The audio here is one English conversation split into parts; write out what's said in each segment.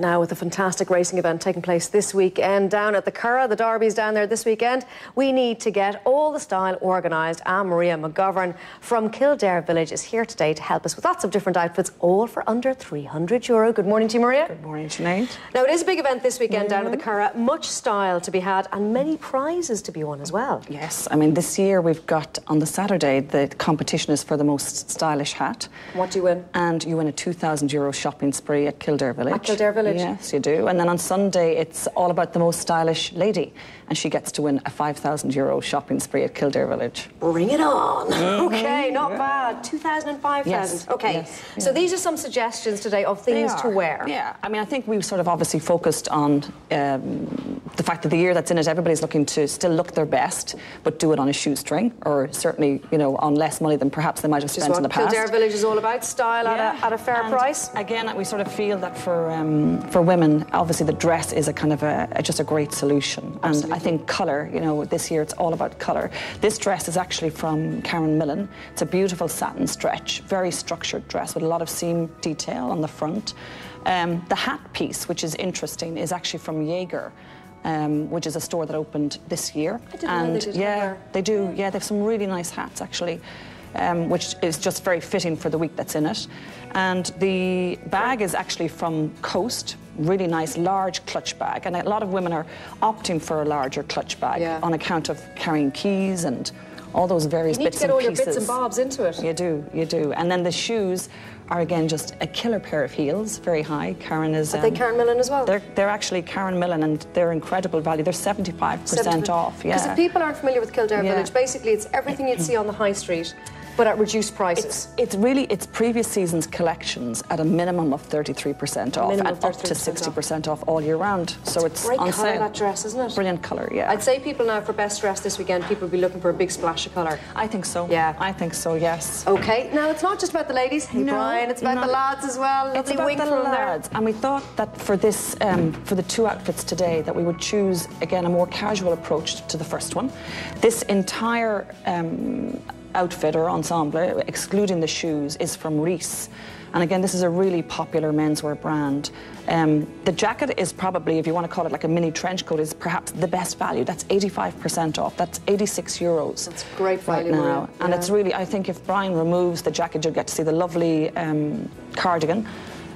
Now, with a fantastic racing event taking place this weekend down at the Curragh, the Derby's down there this weekend, we need to get all the style organised. Anne Maria McGovern from Kildare Village is here today to help us with lots of different outfits, all for under 300 euro. Good morning to you, Maria. Good morning, Sinead. Now, it is a big event this weekend mm -hmm. down at the Curragh. Much style to be had and many prizes to be won as well. Yes, I mean, this year we've got on the Saturday, the competition is for the most stylish hat. What do you win? And you win a 2,000 euro shopping spree at Kildare Village. At Kildare Village? Yes, you do. And then on Sunday, it's all about the most stylish lady, and she gets to win a 5,000 euro shopping spree at Kildare Village. Bring it on. Mm -hmm. Okay, not yeah. bad. 2,000 and 5,000. Yes. Okay. Yes. So these are some suggestions today of things to wear. Yeah. I mean, I think we've sort of obviously focused on um, the fact that the year that's in it, everybody's looking to still look their best, but do it on a shoestring, or certainly, you know, on less money than perhaps they might have spent in the past. Kildare Village is all about style yeah. at, a, at a fair and price. Again, we sort of feel that for um, for women, obviously the dress is a kind of a, a just a great solution. Absolutely. And I think colour, you know, this year it's all about colour. This dress is actually from Karen Millen. It's a beautiful satin stretch, very structured dress with a lot of seam detail on the front. Um, the hat piece, which is interesting, is actually from Jaeger um, which is a store that opened this year. I didn't and know they did yeah, they do. Yeah, they have some really nice hats actually. Um, which is just very fitting for the week that's in it. And the bag is actually from Coast, really nice large clutch bag. And a lot of women are opting for a larger clutch bag yeah. on account of carrying keys and all those various bits and pieces. You need to get all your bits and bobs into it. You do, you do. And then the shoes are again just a killer pair of heels, very high. Karen is. Are um, they Karen Millen as well? They're, they're actually Karen Millen and they're incredible value. They're 75% off, yeah. Because if people aren't familiar with Kildare yeah. Village, basically it's everything you'd see on the high street but at reduced prices. It's, it's, really it's previous season's collections at a minimum of 33% off and up to 60% off. off. all year round. So it's great on colour sale. that dress, isn't it? Brilliant colour, yeah. I'd say people now for best dress this weekend, people will be looking for a big splash of colour. I think so. Yeah, I think so. Yes. Okay. Now it's not just about the ladies. Hey no, Brian, it's about the lads as well. Lovely it's about the lads, there. and we thought that for this, um, for the two outfits today, that we would choose again a more casual approach to the first one. This entire um, outfit or ensemble, excluding the shoes, is from Reiss. And again, this is a really popular menswear brand. Um, the jacket is probably, if you want to call it like a mini trench coat, is perhaps the best value. That's 85% off. That's 86 euros. That's great value right now. Yeah. And it's really, I think if Brian removes the jacket, you'll get to see the lovely um, cardigan.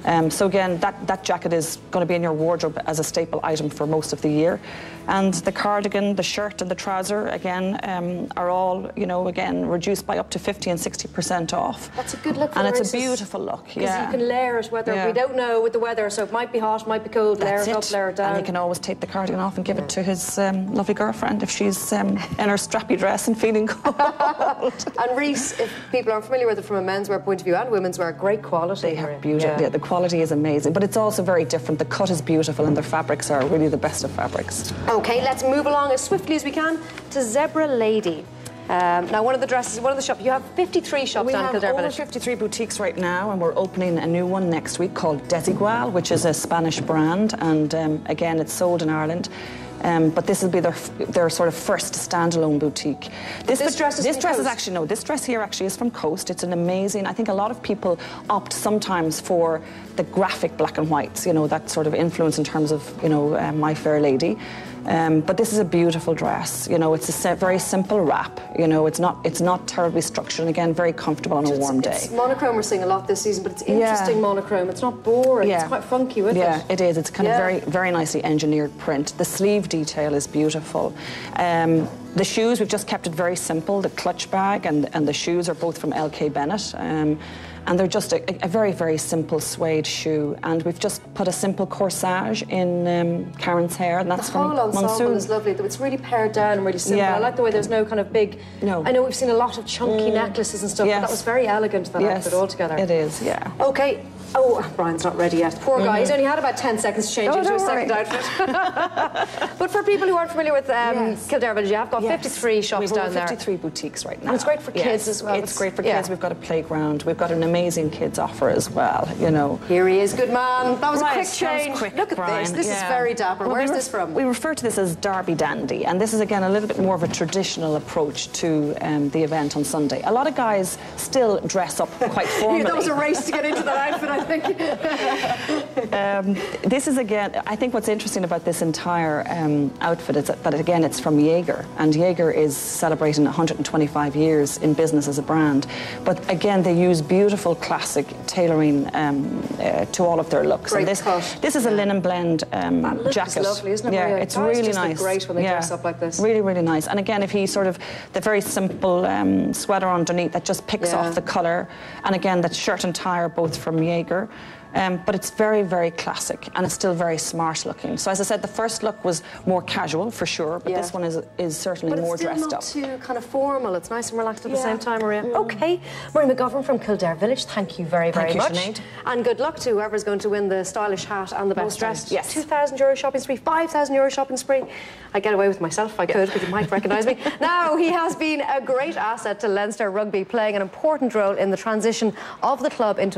Um, so again, that, that jacket is going to be in your wardrobe as a staple item for most of the year. And the cardigan, the shirt and the trouser, again, um, are all, you know, again, reduced by up to 50 and 60% off. That's a good look And it's a beautiful look, Because yeah. you can layer it, whether yeah. we don't know with the weather, so it might be hot, might be cold, That's layer it, up, layer it down. And he can always take the cardigan off and give yeah. it to his um, lovely girlfriend if she's um, in her strappy dress and feeling cold. and Reiss, if people aren't familiar with it from a menswear point of view and women's wear, great quality. They have beauty. Yeah. the quality is amazing, but it's also very different. The cut is beautiful and the fabrics are really the best of fabrics. Okay, let's move along as swiftly as we can to Zebra Lady. Um, now, one of the dresses, one of the shops, you have 53 shops we down Kildare Village. We have over 53 boutiques right now, and we're opening a new one next week called Desigual, which is a Spanish brand, and um, again, it's sold in Ireland. Um, but this will be their their sort of first standalone boutique. This, this dress, is, this dress is actually no. This dress here actually is from Coast. It's an amazing. I think a lot of people opt sometimes for the graphic black and whites. You know that sort of influence in terms of you know uh, My Fair Lady. Um, but this is a beautiful dress. You know, it's a very simple wrap. You know, it's not it's not terribly structured, and again, very comfortable on a warm day. It's monochrome we're seeing a lot this season, but it's interesting yeah. monochrome. It's not boring. Yeah. It's quite funky with yeah, it. Yeah, it is. It's kind yeah. of very very nicely engineered print. The sleeve detail is beautiful. Um, the shoes, we've just kept it very simple. The clutch bag and, and the shoes are both from LK Bennett. Um, and they're just a, a, very, very simple suede shoe. And we've just put a simple corsage in um, Karen's hair, and that's the from whole ensemble Monsoon. is lovely. It's really pared down and really simple. Yeah. I like the way there's no kind of big. No. I know we've seen a lot of chunky mm. necklaces and stuff, yes. but that was very elegant. That yes. outfit altogether. It is, yeah. Okay, Oh, Brian's not ready yet. Poor guy. Mm. He's only had about 10 seconds to change oh, into a second outfit. but for people who aren't familiar with um, yes. Kildare Village, you have got yes. 53 shops down 53 there. 53 boutiques right now. And it's great for yes. kids as well. It's great for kids. Yeah. We've got a playground. We've got an amazing kids offer as well, you know. Here he is. Good man. That was right. a quick change. Quick, Look at Brian. this. This yeah. is very dapper. Well, Where's this from? We refer to this as Derby Dandy. And this is, again, a little bit more of a traditional approach to um, the event on Sunday. A lot of guys still dress up quite formally. that was a race to get into that outfit, I um, this is again, I think what's interesting about this entire um, outfit is that, again, it's from Jaeger, and Jaeger is celebrating 125 years in business as a brand. But again, they use beautiful classic tailoring um, uh, to all of their looks. Great and this, cut. this is a linen blend um, that jacket. lovely, isn't it? Yeah, Maria? it's Guys really look nice. great when they yeah, dress up like this. Really, really nice. And again, if he sort of the very simple um, sweater underneath that just picks Yeah. off the colour, and again, that shirt and tie are both from Jaeger. Um, but it's very, very classic and it's still very smart looking. So, as I said, the first look was more casual for sure, but Yeah. this one is, is certainly But more it's still dressed not up. too kind of formal. It's nice and relaxed at the same time, Maria. Okay, Maria McGovern from Kildare Village. Thank you very, very you, much. Sinead. And good luck to whoever's going to win the stylish hat and the best Most dressed. Yes. two thousand euro shopping spree, five thousand euro shopping spree. I'd get away with myself if I could, but you might recognise me. Now he has been a great asset to Leinster rugby, playing an important role in the transition of the club into.